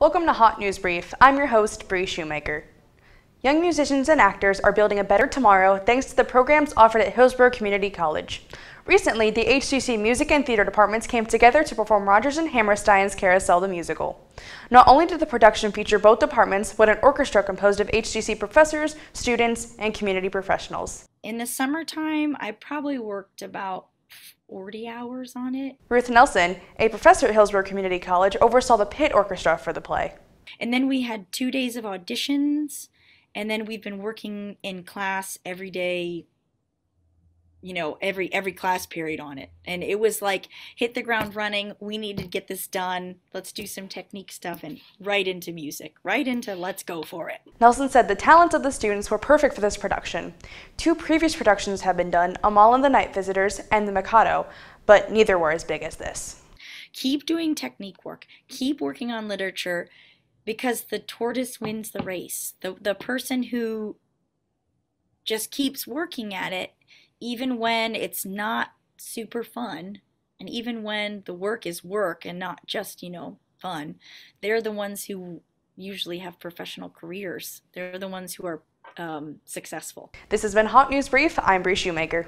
Welcome to Hawk News Brief. I'm your host, Bree Shoemaker. Young musicians and actors are building a better tomorrow thanks to the programs offered at Hillsborough Community College. Recently, the HCC music and theater departments came together to perform Rodgers and Hammerstein's Carousel the Musical. Not only did the production feature both departments, but an orchestra composed of HCC professors, students, and community professionals. In the summertime, I probably worked about 40 hours on it. Ruth Nelson, a professor at Hillsborough Community College, oversaw the pit orchestra for the play. And then we had two days of auditions, and then we've been working in class every day you know every every class period on it. And it was like hit the ground running we need to get this done let's do some technique stuff and right into music right into let's go for it. Nelson said the talents of the students were perfect for this production. Two previous productions have been done Amahl and the night visitors and the mikado but neither were as big as this. Keep doing technique work keep working on literature because the tortoise wins the race. The, the person who just keeps working at it even when it's not super fun and even when the work is work and not just, you know, fun, they're the ones who usually have professional careers. They're the ones who are um, successful. This has been Hawk News Brief. I'm Bree Shoemaker.